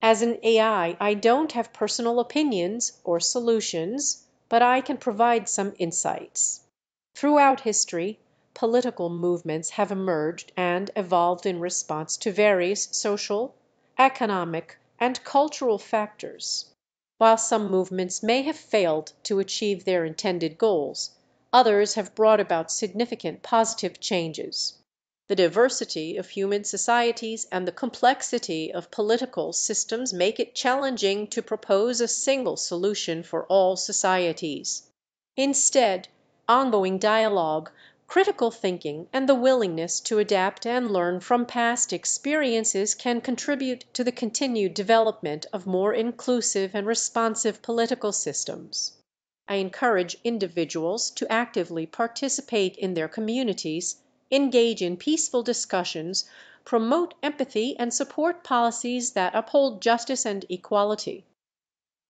As an AI, I don't have personal opinions or solutions, but I can provide some insights. Throughout history, political movements have emerged and evolved in response to various social, economic, and cultural factors. While some movements may have failed to achieve their intended goals, others have brought about significant positive changes. The diversity of human societies and the complexity of political systems make it challenging to propose a single solution for all societies. Instead, ongoing dialogue, critical thinking, and the willingness to adapt and learn from past experiences can contribute to the continued development of more inclusive and responsive political systems. I encourage individuals to actively participate in their communities engage in peaceful discussions, promote empathy, and support policies that uphold justice and equality.